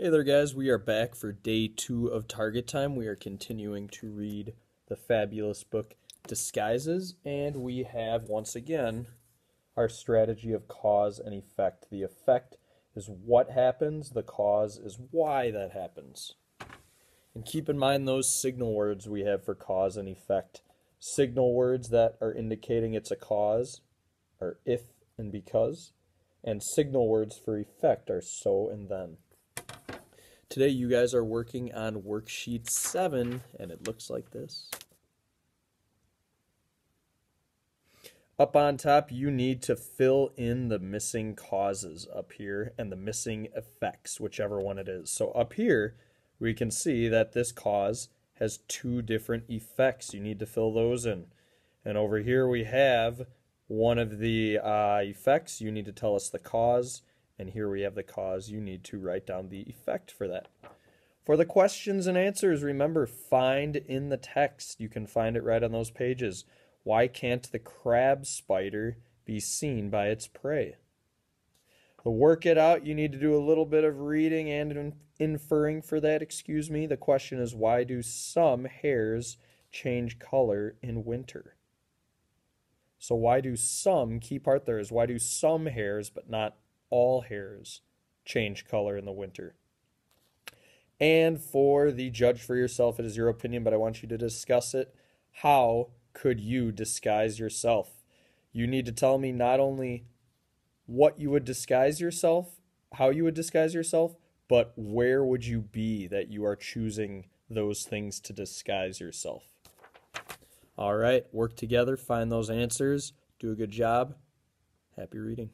Hey there, guys. We are back for day two of Target Time. We are continuing to read the fabulous book Disguises, and we have once again our strategy of cause and effect. The effect is what happens, the cause is why that happens. And keep in mind those signal words we have for cause and effect. Signal words that are indicating it's a cause are if and because, and signal words for effect are so and then. Today you guys are working on worksheet 7 and it looks like this. Up on top you need to fill in the missing causes up here and the missing effects, whichever one it is. So up here we can see that this cause has two different effects. You need to fill those in. And over here we have one of the uh, effects. You need to tell us the cause and here we have the cause. You need to write down the effect for that. For the questions and answers, remember, find in the text. You can find it right on those pages. Why can't the crab spider be seen by its prey? To work it out, you need to do a little bit of reading and inferring for that, excuse me. The question is, why do some hares change color in winter? So why do some, key part there is, why do some hares, but not all hares change color in the winter. And for the judge for yourself, it is your opinion, but I want you to discuss it. How could you disguise yourself? You need to tell me not only what you would disguise yourself, how you would disguise yourself, but where would you be that you are choosing those things to disguise yourself? All right, work together, find those answers, do a good job. Happy reading.